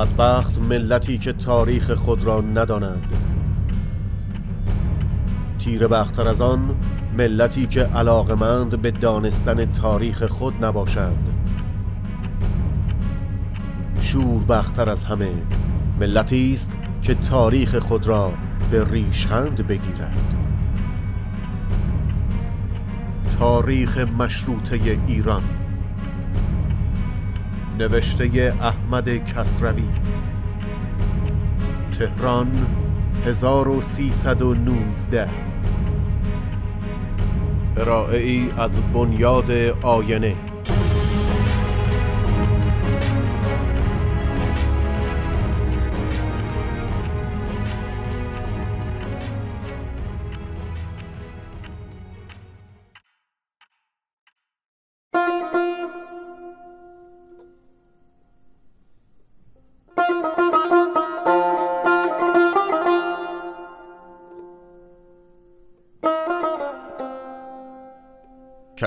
بدبخت ملتی که تاریخ خود را ندانند تیر بختر از آن ملتی که علاقمند به دانستن تاریخ خود نباشد. شور بختر از همه ملتی است که تاریخ خود را به ریشخند بگیرد. تاریخ مشروطه ایران نوشته احمد کسروی. تهران 1319 ارائه ای از بنیاد آینه.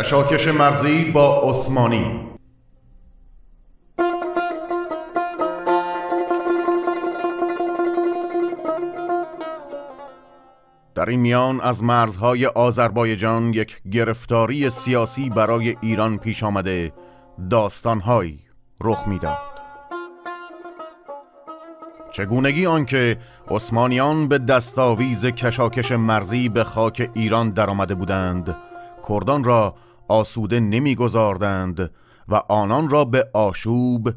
کشاکش مرزی با عثمانی در این میان از مرزهای آذربایجان یک گرفتاری سیاسی برای ایران پیش آمده داستانهایی رخ می‌داد. چگونگی آنکه عثمانیان به دستاویز کشاکش مرزی به خاک ایران درآمده بودند کردان را آسوده نمیگذاردند و آنان را به آشوب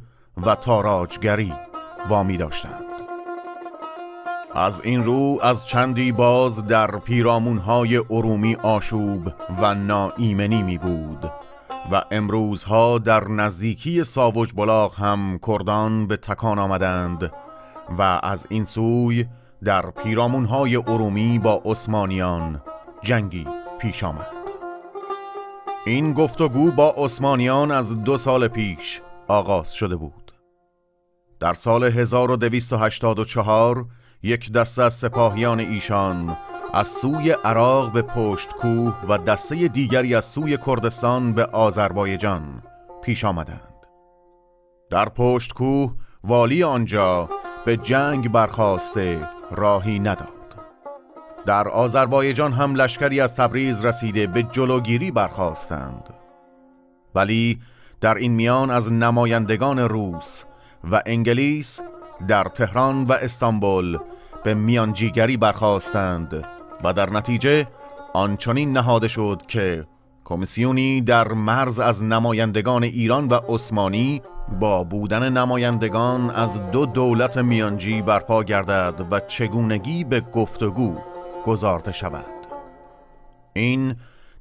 و تاراجگری وامی داشتند. از این رو از چندی باز در پیرامونهای ارومی آشوب و ناایمنی می بود و امروزها در نزدیکی ساوج بلاغ هم کردان به تکان آمدند و از این سوی در پیرامونهای ارومی با عثمانیان جنگی پیش آمد. این گفتگو با عثمانیان از دو سال پیش آغاز شده بود. در سال 1284 یک دسته از سپاهیان ایشان از سوی عراق به پشت کوه و دسته دیگری از سوی کردستان به آذربایجان پیش آمدند. در پشت کوه والی آنجا به جنگ برخواسته راهی نداد در آذربایجان هم لشکری از تبریز رسیده به جلوگیری برخواستند ولی در این میان از نمایندگان روس و انگلیس در تهران و استانبول به میانجیگری برخواستند و در نتیجه آنچنین نهاده شد که کمیسیونی در مرز از نمایندگان ایران و عثمانی با بودن نمایندگان از دو دولت میانجی برپا گردد و چگونگی به گفتگو گذارده شود. این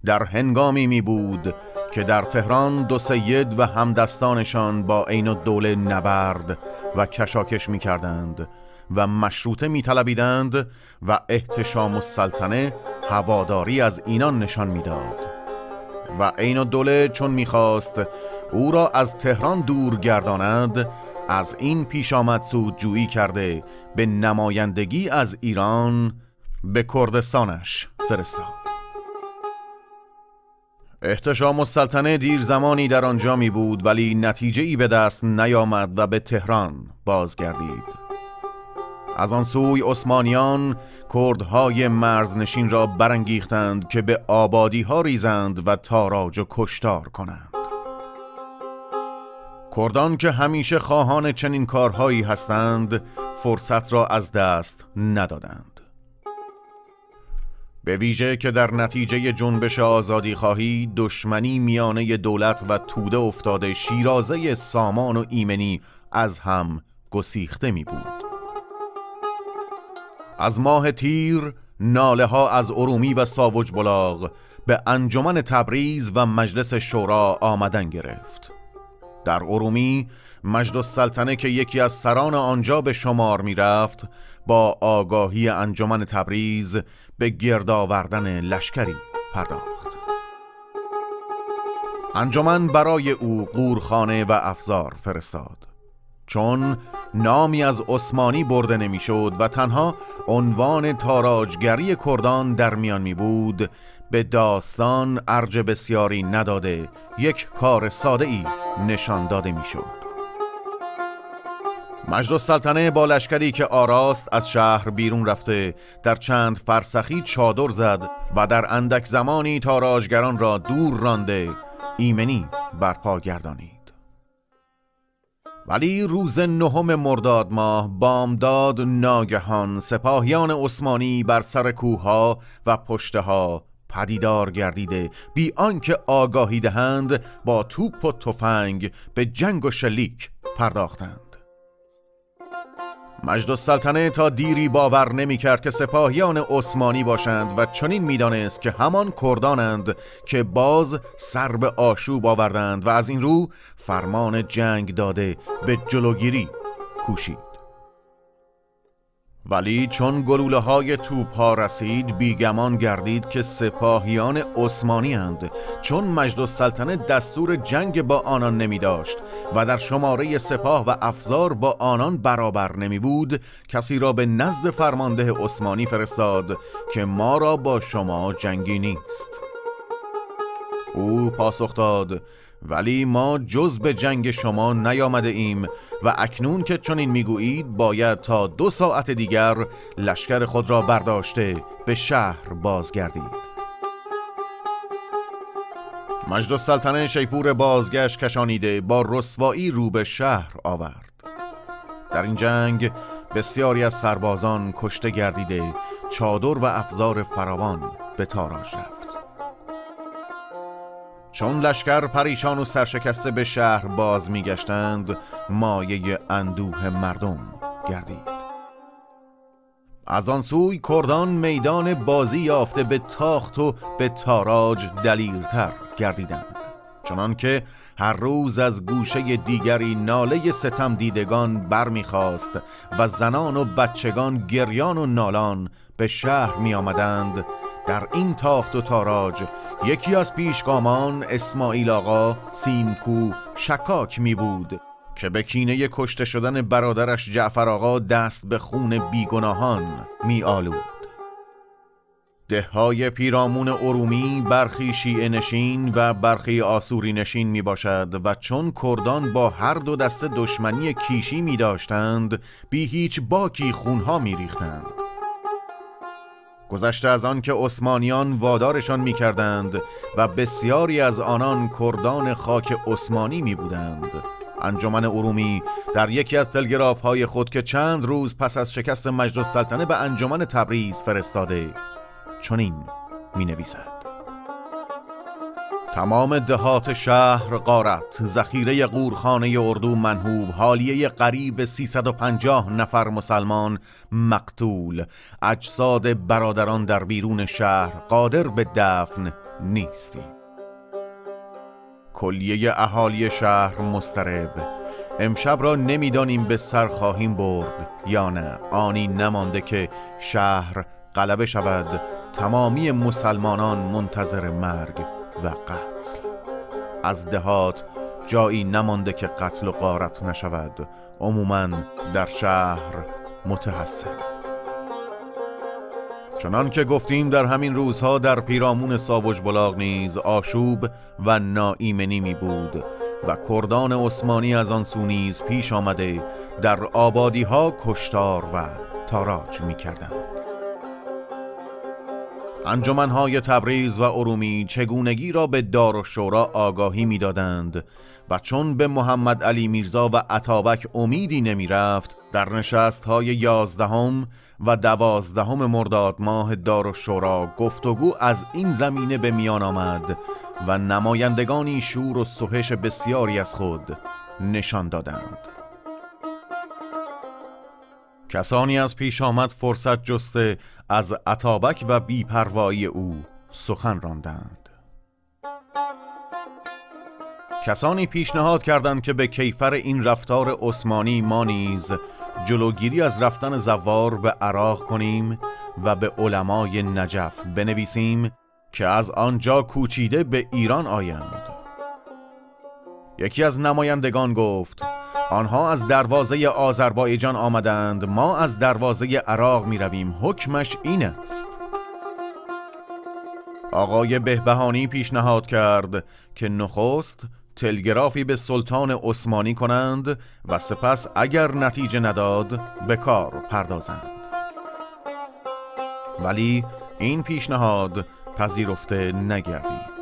در هنگامی می بود که در تهران دو سید و همدستانشان با عین دوله نبرد و کشاکش می کردند و مشروطه می طلبیدند و احتشام السلطنه هواداری از اینان نشان می‌داد. و عین دوله چون می‌خواست او را از تهران دور گرداند از این پیش آمد سود جویی کرده به نمایندگی از ایران به کردستانش فرستاد. احتشام السلطنه دیر زمانی در آنجا می بود ولی نتیجه ای به دست نیامد و به تهران بازگردید. از آن سوی عثمانیان کردهای مرزنشین را برانگیختند که به آبادی ها ریزند و تاراج و کشتار کنند. کردان که همیشه خواهان چنین کارهایی هستند فرصت را از دست ندادند. به ویژه که در نتیجه جنبش آزادی خواهی دشمنی میانه دولت و توده افتاده شیرازه سامان و ایمنی از هم گسیخته می بود از ماه تیر ناله ها از ارومی و ساوج بلاغ به انجمن تبریز و مجلس شورا آمدن گرفت. در ارومی مجد السلطنه که یکی از سران آنجا به شمار می رفت با آگاهی انجمن تبریز به گرد آوردن لشکری پرداخت. انجمن برای او قورخانه و افزار فرستاد. چون نامی از عثمانی برده نمی‌شد و تنها عنوان تاراجگری کردان در میان می بود به داستان ارج بسیاری نداده یک کار ساده ای نشان داده می‌شد. مجد السلطنه با لشکری که آراست از شهر بیرون رفته در چند فرسخی چادر زد و در اندک زمانی تاراجگران را دور رانده ایمنی برپا گردانید. ولی روز نهم مرداد ماه بامداد ناگهان سپاهیان عثمانی بر سر کوها و پشتها پدیدار گردیده بی آنکه آگاهی دهند با توپ و تفنگ به جنگ و شلیک پرداختند. مجد السلطنه تا دیری باور نمی کرد که سپاهیان عثمانی باشند و چنین می‌دانست که همان کردانند که باز سر به آشوب آوردند و از این رو فرمان جنگ داده به جلوگیری کوشید. ولی چون گلوله های توپ ها رسید بیگمان گردید که سپاهیان عثمانی هند چون مجد السلطنه دستور جنگ با آنان نمی داشت و در شماره سپاه و افزار با آنان برابر نمی بود کسی را به نزد فرمانده عثمانی فرستاد که ما را با شما جنگی نیست. او پاسخ داد ولی ما جز به جنگ شما نیامده ایم و اکنون که چنین می‌گویید باید تا دو ساعت دیگر لشکر خود را برداشته به شهر بازگردید. مجد السلطنه شیپور بازگشت کشانیده با رسوایی رو به شهر آورد. در این جنگ بسیاری از سربازان کشته گردیده چادر و افزار فراوان به تاراج رفت. چون لشکر پریشان و سرشکسته به شهر باز میگشتند مایه اندوه مردم گردید. از آن سوی کردان میدان بازی یافته به تاخت و به تاراج دلیرتر گردیدند. چنان که هر روز از گوشه دیگری ناله ستم دیدگان برمیخواست و زنان و بچگان گریان و نالان به شهر می آمدند در این تاخت و تاراج یکی از پیشگامان اسماعیل آقا سیمکو شکاک می بود که به کینه کشته شدن برادرش جعفر آقا دست به خون بیگناهان می آلود دههای پیرامون ارومی برخی شیعه نشین و برخی آسوری نشین می باشد و چون کردان با هر دو دست دشمنی کیشی می داشتند بی هیچ باکی خونها می ریختند گذشته از آن که عثمانیان وادارشان می کردند و بسیاری از آنان کردان خاک عثمانی می بودند انجمن ارومی در یکی از تلگراف های خود که چند روز پس از شکست مجد السلطنه به انجمن تبریز فرستاده چنین می نویسد تمام دهات شهر قارت ذخیره قورخانه اردو منهوب حالیه قریب 350 نفر مسلمان مقتول. اجساد برادران در بیرون شهر قادر به دفن نیستی. کلیه اهالی شهر مسترب امشب را نمی‌دانیم به سر خواهیم برد یا نه. آنی نمانده که شهر غلبه شود. تمامی مسلمانان منتظر مرگ و قتل. از دهات جایی نمانده که قتل و قارت نشود عموما در شهر متحسن. چنان که گفتیم در همین روزها در پیرامون ساوج بلاغ نیز آشوب و ناایمنی می بود و کردان عثمانی از آن سو نیز پیش آمده در آبادی ها کشتار و تاراج می کردند انجمنهای تبریز و ارومی چگونگی را به دار و شورا آگاهی می‌دادند و چون به محمد علی میرزا و عطابک امیدی نمی رفت در نشست های یازدهم و دوازدهم مرداد ماه دار و شورا گفتگو از این زمینه به میان آمد و نمایندگانی شور و سوهش بسیاری از خود نشان دادند. کسانی از پیش آمد فرصت جسته از عطابک و بیپروایی او سخن راندند. کسانی پیشنهاد کردند که به کیفر این رفتار عثمانی ما نیز جلوگیری از رفتن زوار به عراق کنیم و به علمای نجف بنویسیم که از آنجا کوچیده به ایران آیند. یکی از نمایندگان گفت آنها از دروازه آذربایجان آمدند. ما از دروازه عراق می رویم حکمش این است. آقای بهبهانی پیشنهاد کرد که نخست تلگرافی به سلطان عثمانی کنند و سپس اگر نتیجه نداد به کار پردازند. ولی این پیشنهاد پذیرفته نگردید.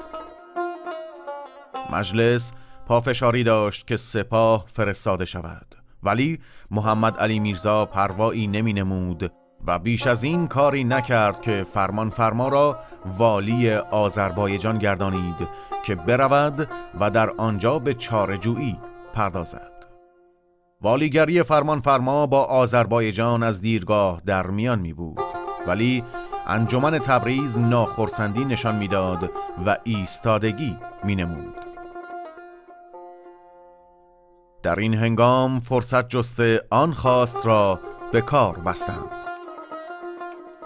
مجلس پافشاری داشت که سپاه فرستاده شود. ولی محمد علی میرزا پروایی نمی نمود و بیش از این کاری نکرد که فرمان فرما را والی آذربایجان گردانید که برود و در آنجا به چارجویی پردازد. والیگری فرمان فرما با آذربایجان از دیرگاه در میان می بود ولی انجمن تبریز ناخرسندی نشان می‌داد و ایستادگی می نمود. در این هنگام فرصت جسته آن خواست را به کار بستند.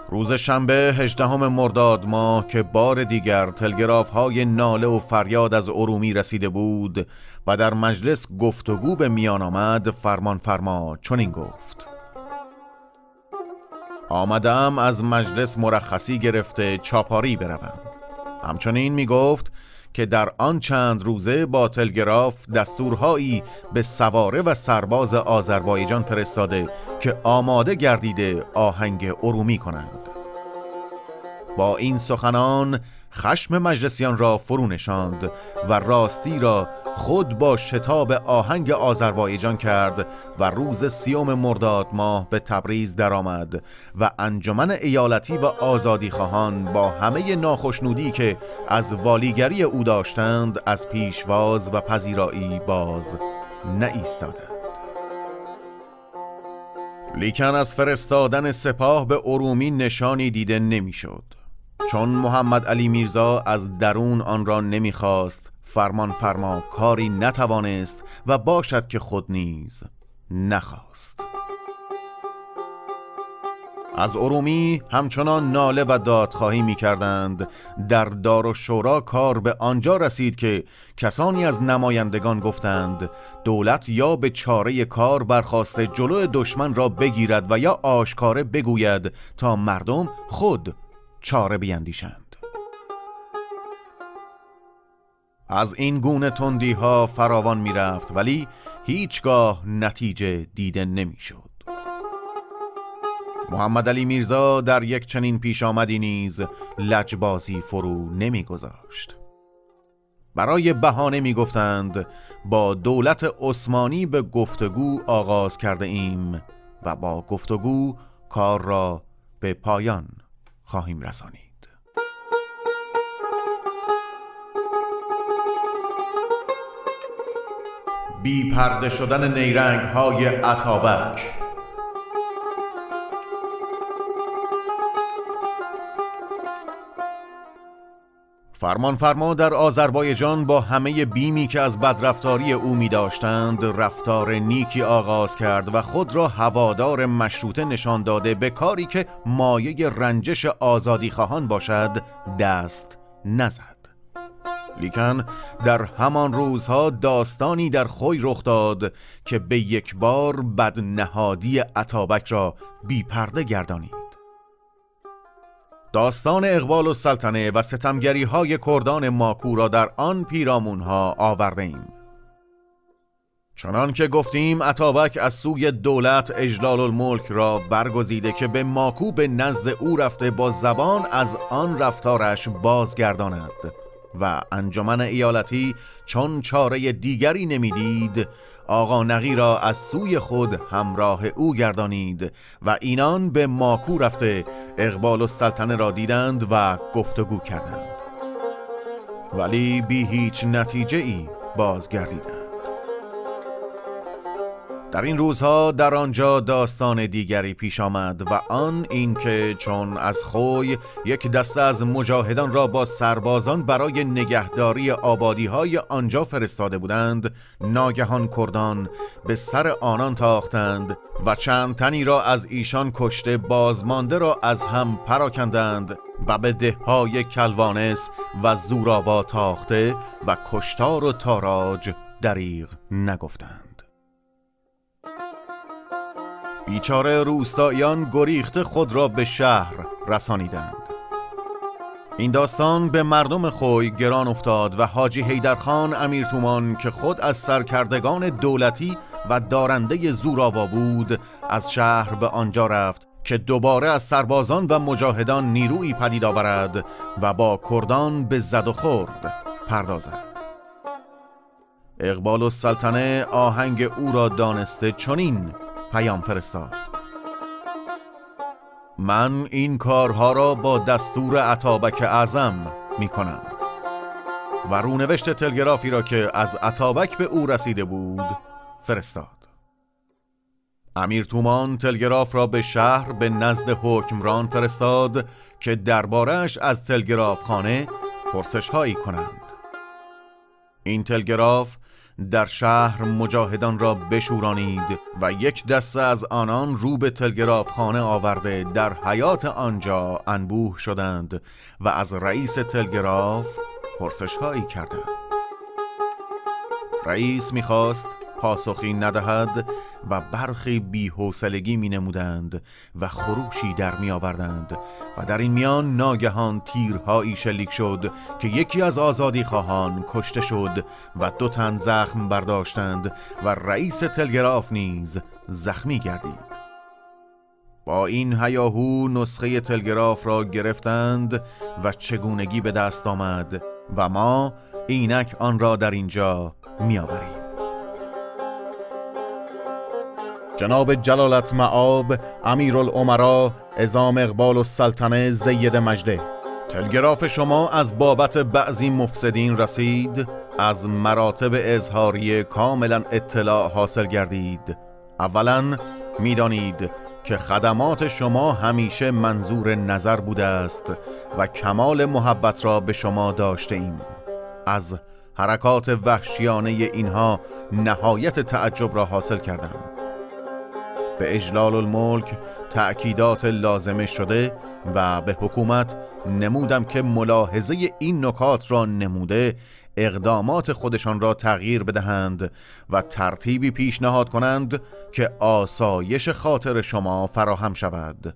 روز شنبه هجدهم مرداد ماه که بار دیگر تلگراف های ناله و فریاد از ارومی رسیده بود و در مجلس گفتگو به میان آمد فرمان فرما چنین گفت. آمدم از مجلس مرخصی گرفته چاپاری بروم. همچنین می گفت که در آن چند روزه با تلگراف دستورهایی به سواره و سرباز آذربایجان فرستاده که آماده گردیده آهنگ ارومی کنند. با این سخنان خشم مجلسیان را فرو نشاند و راستی را خود با شتاب آهنگ آذربایجان کرد و روز سیوم مرداد ماه به تبریز درآمد و انجمن ایالتی و آزادی خواهان با همه ناخشنودی که از والیگری او داشتند از پیشواز و پذیرایی باز نایستادند لیکن از فرستادن سپاه به ارومی نشانی دیده نمی‌شد. چون محمد علی میرزا از درون آن را نمی‌خواست فرمان فرما کاری نتوانست و باشد که خود نیز نخواست. از ارومی همچنان ناله و دادخواهی می کردند در دار و شورا کار به آنجا رسید که کسانی از نمایندگان گفتند دولت یا به چاره کار برخواسته جلو دشمن را بگیرد و یا آشکاره بگوید تا مردم خود چاره بیندیشند. از این گونه تندی ها فراوان می رفت ولی هیچگاه نتیجه دیده نمی شد محمد علی میرزا در یک چنین پیش آمدی نیز لجبازی فرو نمی گذاشت برای بهانه می گفتند با دولت عثمانی به گفتگو آغاز کرده ایم و با گفتگو کار را به پایان خواهیم رسانید. بی پرده شدن نیرنگ های عطابک. فرمان فرما در آذربایجان با همه بیمی که از بدرفتاری او می داشتند رفتار نیکی آغاز کرد و خود را هوادار مشروطه نشان داده به کاری که مایه رنجش آزادی خواهان باشد دست نزد. لیکن در همان روزها داستانی در خوی رخ داد که به یک بار بدنهادی عطابک را بی پرده گردانید. داستان اقبال و سلطنه و ستمگری های کردان ماکو را در آن پیرامون ها آورده ایم چنان که گفتیم اتابک از سوی دولت اجلال الملک را برگزیده که به ماکو به نزد او رفته با زبان از آن رفتارش بازگرداند و انجمن ایالتی چون چاره دیگری نمی‌دید آقا نقی را از سوی خود همراه او گردانید و اینان به ماکو رفته اقبال السلطنه را دیدند و گفتگو کردند. ولی بی هیچ نتیجه ای بازگردیدند. در این روزها در آنجا داستان دیگری پیش آمد و آن اینکه چون از خوی یک دسته از مجاهدان را با سربازان برای نگهداری آبادی های آنجا فرستاده بودند ناگهان کردان به سر آنان تاختند و چند تنی را از ایشان کشته بازمانده را از هم پراکندند و به دههای کلوانس و زوراوا تاخته و کشتار و تاراج دریغ نگفتند. بیچاره روستاییان گریخته خود را به شهر رسانیدند. این داستان به مردم خوی گران افتاد و حاجی حیدرخان امیر تومان که خود از سرکردگان دولتی و دارنده زوراوا بود از شهر به آنجا رفت که دوباره از سربازان و مجاهدان نیروی پدید آورد و با کردان به زد و خورد پردازد. اقبال و سلطنه آهنگ او را دانسته چنین پیام فرستاد. من این کارها را با دستور عطابک اعظم می کنم و رونوشت تلگرافی را که از عطابک به او رسیده بود فرستاد. امیر تومان تلگراف را به شهر به نزد حکمران فرستاد که دربارش از تلگراف خانه پرسش هایی کنند. این تلگراف در شهر مجاهدان را بشورانید و یک دسته از آنان رو به تلگراف خانه آورده در حیات آنجا انبوه شدند و از رئیس تلگراف پرسش هایی کردند. رئیس می‌خواست پاسخی ندهد و برخی بیحوصلگی می نمودند و خروشی در می آوردند و در این میان ناگهان تیرهایی شلیک شد که یکی از آزادی خواهان کشته شد و دو تن زخم برداشتند و رئیس تلگراف نیز زخمی گردید با این هیاهو نسخه تلگراف را گرفتند و چگونگی به دست آمد و ما اینک آن را در اینجا می آوریم. جناب جلالت معاب امیر العمرا ازام اقبال و سلطنه زید مجده. تلگراف شما از بابت بعضی مفسدین رسید از مراتب اظهاری کاملا اطلاع حاصل گردید. اولا می‌دانید که خدمات شما همیشه منظور نظر بوده است و کمال محبت را به شما داشته ایم. از حرکات وحشیانه اینها نهایت تعجب را حاصل کردم. به اجلال الملک تأکیدات لازمه شده و به حکومت نمودم که ملاحظه این نکات را نموده اقدامات خودشان را تغییر بدهند و ترتیبی پیشنهاد کنند که آسایش خاطر شما فراهم شود.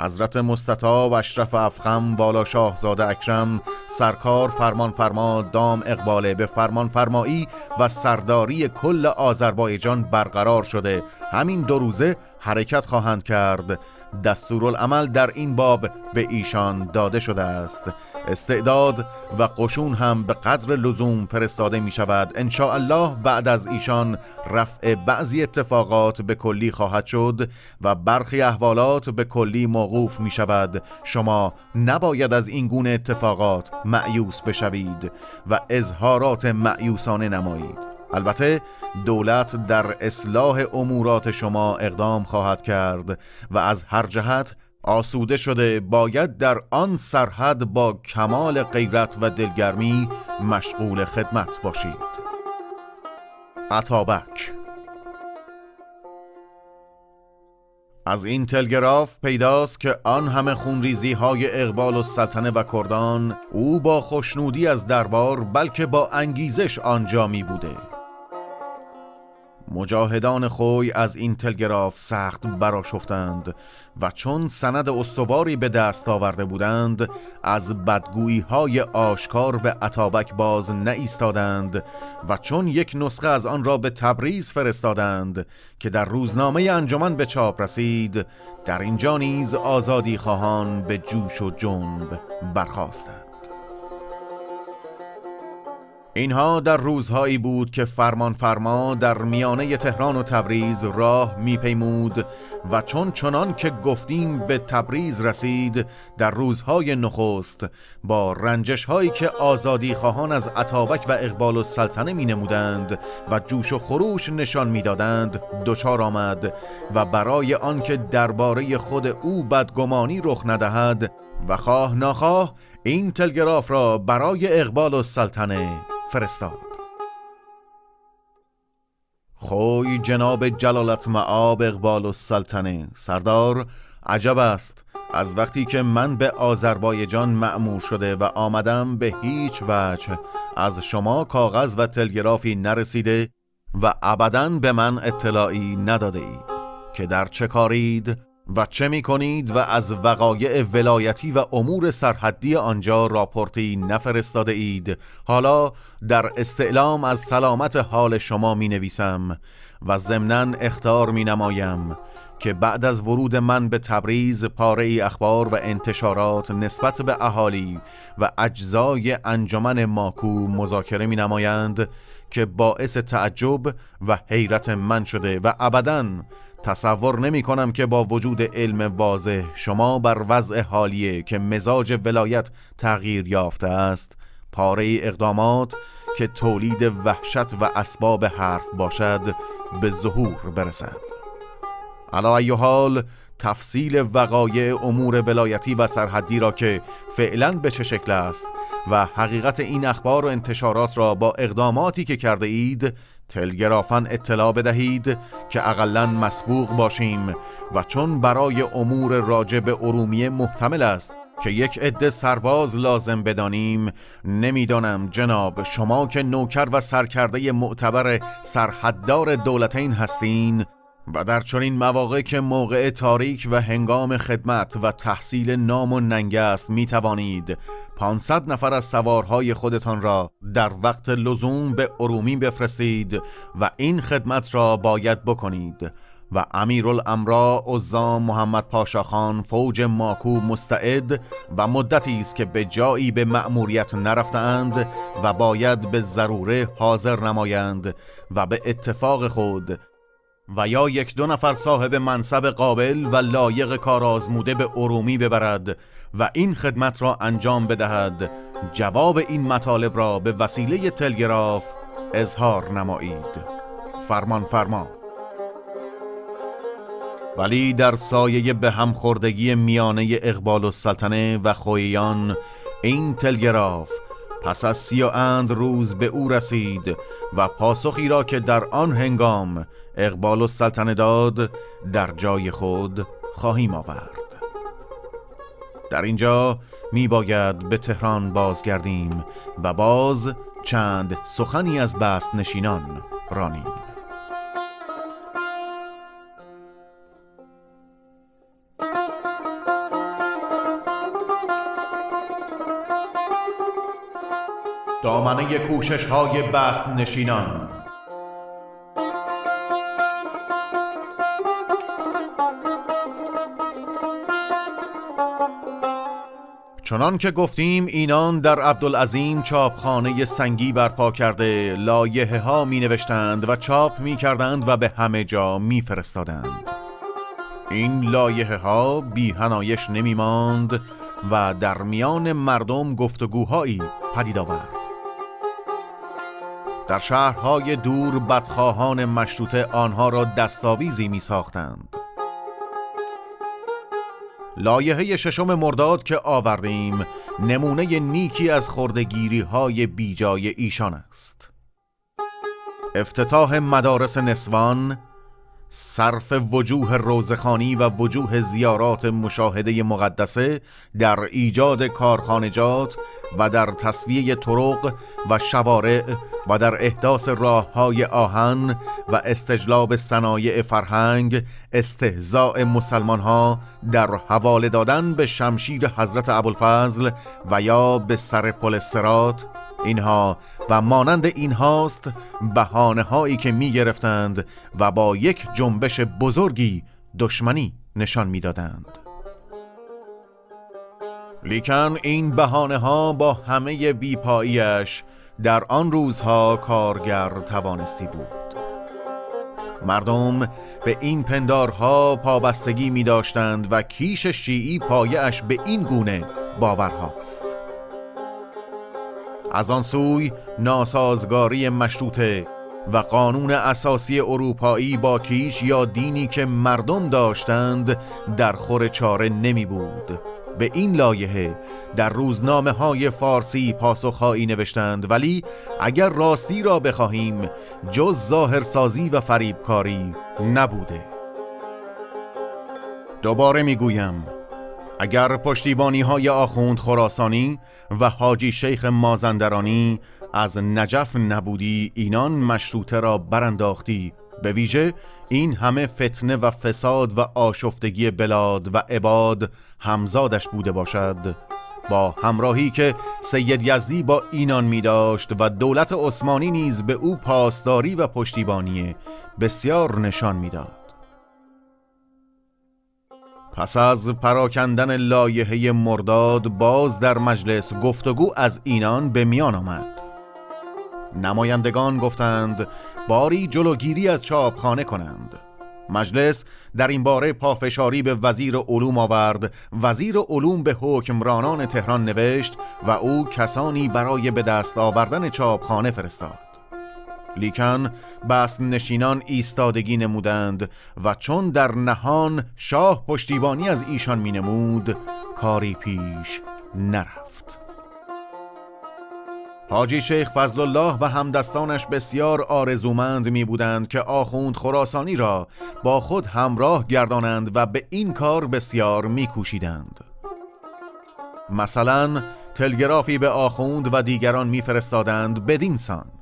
حضرت مستطاب اشرف افخم والا شاهزاده اکرم سرکار فرمان فرما دام اقباله به فرمان فرمایی و سرداری کل آذربایجان برقرار شده. همین دو روزه حرکت خواهند کرد. دستورالعمل در این باب به ایشان داده شده است. استعداد و قشون هم به قدر لزوم فرستاده می شود الله بعد از ایشان رفع بعضی اتفاقات به کلی خواهد شد و برخی احوالات به کلی موقوف می شود شما نباید از این گونه اتفاقات معیوس بشوید و اظهارات معیوسانه نمایید. البته دولت در اصلاح امورات شما اقدام خواهد کرد و از هر جهت آسوده شده باید در آن سرحد با کمال غیرت و دلگرمی مشغول خدمت باشید. عطابک. از این تلگراف پیداست که آن همه خونریزی های اقبال و سلطنه و کردان او با خوشنودی از دربار بلکه با انگیزش آنجا می بوده مجاهدان خوی از این تلگراف سخت براشفتند و چون سند استواری به دست آورده بودند از بدگویی های آشکار به عطابک باز نایستادند و چون یک نسخه از آن را به تبریز فرستادند که در روزنامه انجمن به چاپ رسید در اینجا نیز آزادی خواهان به جوش و جنب برخواستند اینها در روزهایی بود که فرمان فرما در میانه تهران و تبریز راه میپیمود و چون چنان که گفتیم به تبریز رسید در روزهای نخست با رنجش هایی که آزادی خواهان از عطابک و اقبال و سلطنه می نمودند و جوش و خروش نشان می‌دادند دچار آمد و برای آنکه درباره خود او بدگمانی رخ ندهد و خواه ناخواه این تلگراف را برای اقبال و سلطنه فرستاد. خوی جناب جلالت معاب اقبال و سلطنه. سردار عجب است از وقتی که من به آذربایجان معمور شده و آمدم به هیچ وجه از شما کاغذ و تلگرافی نرسیده و ابدا به من اطلاعی نداده اید که در چه کارید و چه می کنید و از وقایع ولایتی و امور سرحدی آنجا راپورتی نفرستاده اید حالا در استعلام از سلامت حال شما می نویسم و ضمنا اختار می نمایم که بعد از ورود من به تبریز پاره ای اخبار و انتشارات نسبت به اهالی و اجزای انجمن ماکو مذاکره می نمایند که باعث تعجب و حیرت من شده و ابدا تصور نمی کنم که با وجود علم واضح شما بر وضع حالیه که مزاج ولایت تغییر یافته است. پاره اقدامات که تولید وحشت و اسباب حرف باشد به ظهور برسد. علا حال تفصیل وقایع امور ولایتی و سرحدی را که فعلا به چه شکل است و حقیقت این اخبار و انتشارات را با اقداماتی که کرده اید تلگرافن اطلاع بدهید که اقلا مسبوق باشیم و چون برای امور راجب ارومیه محتمل است که یک عده سرباز لازم بدانیم نمی‌دانم جناب شما که نوکر و سرکرده معتبر سرحددار دولتین هستین و در چنین مواقع که موقع تاریک و هنگام خدمت و تحصیل نام و ننگ است می توانید 500 نفر از سوارهای خودتان را در وقت لزوم به ارومی بفرستید و این خدمت را باید بکنید و امیرالامرا عزام محمد پاشاخان فوج ماکو مستعد و مدتی است که به جایی به مأموریت نرفتند و باید به ضروره حاضر نمایند و به اتفاق خود و یا یک دو نفر صاحب منصب قابل و لایق کار آزموده به ارومی ببرد و این خدمت را انجام بدهد. جواب این مطالب را به وسیله تلگراف اظهار نمایید. فرمان فرما. ولی در سایه به هم خوردگی میانه اقبال و سلطنه و خویان این تلگراف پس از سی و اند روز به او رسید و پاسخی را که در آن هنگام اقبال و سلطنه داد در جای خود خواهیم آورد. در اینجا می باید به تهران بازگردیم و باز چند سخنی از بست نشینان رانیم. دامنه کوشش های بست نشینان چنان که گفتیم اینان در عبدالعظیم چاپخانه سنگی برپا کرده لایه ها می نوشتند و چاپ می کردند و به همه جا می فرستادند. این لایه ها بی هنایش نمی ماند و در میان مردم گفتگوهایی پدید آورد. در شهرهای دور بدخواهان مشروطه آنها را دستاویزی می ساختند لایحه ششم مرداد که آوردیم نمونه نیکی از خردگیری های بیجای ایشان است. افتتاح مدارس نسوان صرف وجوه روزخانی و وجوه زیارات مشاهده مقدسه در ایجاد کارخانجات و در تصویه طرق و شوارع و در احداث راه های آهن و استجلاب صنایع فرهنگ استهزاء مسلمان ها در حواله دادن به شمشیر حضرت ابوالفضل و یا به سر پل سرات اینها و مانند اینهاست بهانه هایی که می گرفتند و با یک جنبش بزرگی دشمنی نشان می‌دادند. لیکن این بهانه ها با همه بیپاییش در آن روزها کارگر توانستی بود مردم به این پندارها پابستگی می داشتند و کیش شیعی پایش به این گونه باورهاست از آن سوی ناسازگاری مشروطه و قانون اساسی اروپایی با کیش یا دینی که مردم داشتند در خور چاره نمی بود. به این لایحه در روزنامه های فارسی پاسخهایی نوشتند ولی اگر راستی را بخواهیم جز ظاهرسازی و فریبکاری نبوده. دوباره می‌گویم اگر پشتیبانی های آخوند خراسانی و حاجی شیخ مازندرانی از نجف نبودی اینان مشروطه را برانداختی به ویژه این همه فتنه و فساد و آشفتگی بلاد و عباد همزادش بوده باشد با همراهی که سید یزدی با اینان می داشت و دولت عثمانی نیز به او پاسداری و پشتیبانی بسیار نشان می‌داد. پس از پراکندن لایحه مرداد باز در مجلس گفتگو از اینان به میان آمد. نمایندگان گفتند باری جلوگیری از چاپخانه کنند. مجلس در این باره پافشاری به وزیر علوم آورد وزیر علوم به حکمرانان تهران نوشت و او کسانی برای به دست آوردن چاپخانه فرستاد. لیکن بست نشینان ایستادگی نمودند و چون در نهان شاه پشتیبانی از ایشان می نمود کاری پیش نرفت حاجی شیخ فضل الله و همدستانش بسیار آرزومند می بودند که آخوند خراسانی را با خود همراه گردانند و به این کار بسیار می کوشیدند. مثلا تلگرافی به آخوند و دیگران میفرستادند سان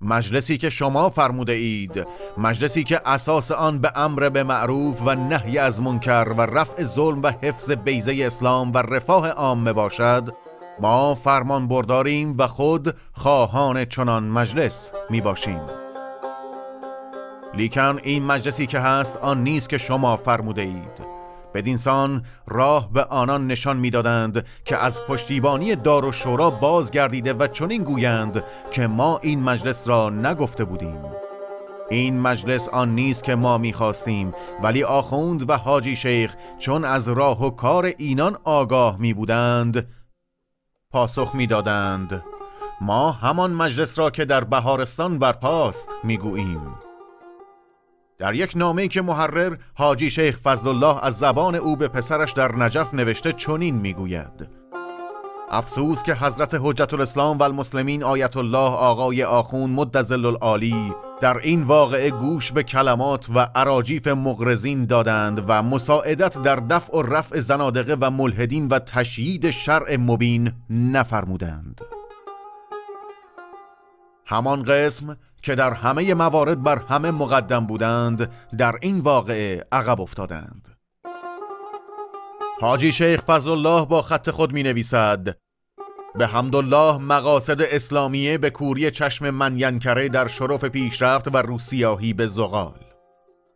مجلسی که شما فرموده اید مجلسی که اساس آن به امر به معروف و نهی از منکر و رفع ظلم و حفظ بیزه اسلام و رفاه عامه باشد ما فرمان برداریم و خود خواهان چنان مجلس می باشیم. لیکن این مجلسی که هست آن نیست که شما فرموده اید. بدینسان راه به آنان نشان می‌دادند که از پشتیبانی دار و شورا بازگردیده و چنین گویند که ما این مجلس را نگفته بودیم. این مجلس آن نیست که ما می‌خواستیم ولی آخوند و حاجی شیخ چون از راه و کار اینان آگاه می بودند پاسخ می‌دادند. ما همان مجلس را که در بهارستان برپاست می‌گوییم. در یک نامه که محرر حاجی شیخ فضل الله از زبان او به پسرش در نجف نوشته چنین می‌گوید. افسوس که حضرت حجت الاسلام و المسلمین آیت الله آقای آخون مدزل العالی در این واقعه گوش به کلمات و عراجیف مغرزین دادند و مساعدت در دفع و رفع زنادقه و ملحدین و تشیید شرع مبین نفرمودند. همان قسم که در همه موارد بر همه مقدم بودند در این واقعه عقب افتادند. حاجی شیخ فضل الله با خط خود می نویسد به حمدالله مقاصد اسلامیه به کوری چشم من ینکره در شرف پیشرفت و روسیاهی به زغال.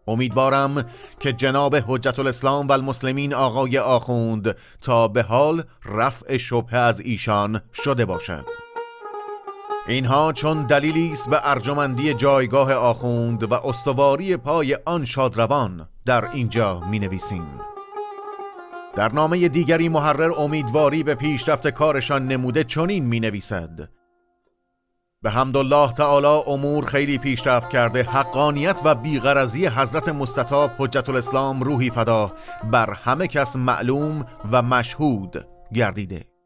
امیدوارم که جناب حجت الاسلام و المسلمین آقای آخوند تا به حال رفع شبه از ایشان شده باشد. اینها چون دلیلی است به ارجمندی جایگاه آخوند و استواری پای آن شادروان در اینجا می نویسیم در نامه دیگری محرر امیدواری به پیشرفت کارشان نموده چنین می نویسد به حمدالله تعالی امور خیلی پیشرفت کرده حقانیت و بیغرزی حضرت مستطاب حجت الاسلام روحی فدا بر همه کس معلوم و مشهود گردیده.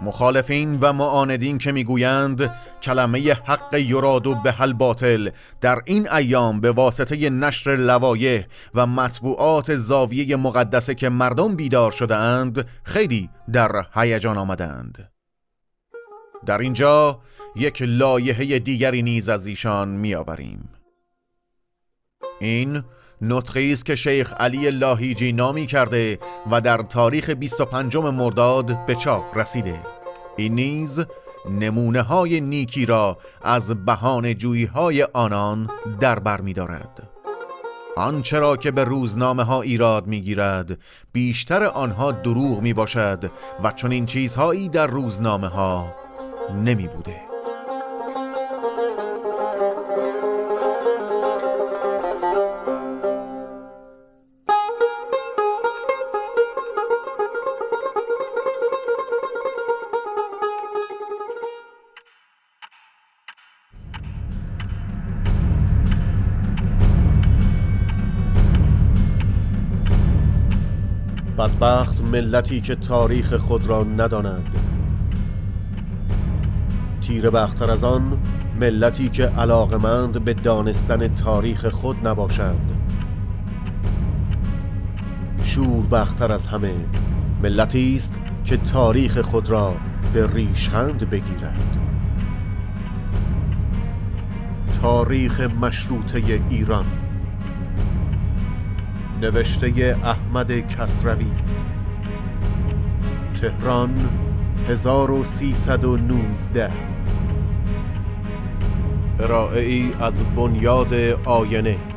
مخالفین و معاندین که می‌گویند کلمه حق یرادو به حل باطل در این ایام به واسطه نشر لوایح و مطبوعات زاویه مقدسه که مردم بیدار شده اند خیلی در هیجان آمدند در اینجا یک لایحه دیگری نیز از ایشان میآوریم. این نطقی است که شیخ علی لاهیجی نامی کرده و در تاریخ 25 مرداد به چاپ رسیده. این نیز نمونه های نیکی را از بهان جویی های آنان در بر می دارد. آنچه را که به روزنامه ها ایراد می گیرد بیشتر آنها دروغ می باشد و چون این چیزهایی در روزنامه ها نمی بوده. بدبخت ملتی که تاریخ خود را ندانند تیر بختر از آن ملتی که علاقمند به دانستن تاریخ خود نباشد. شور بختر از همه ملتی است که تاریخ خود را به ریشخند بگیرد. تاریخ مشروطه ایران نوشته احمد کسروی. تهران 1319 ارائه ای از بنیاد آینه.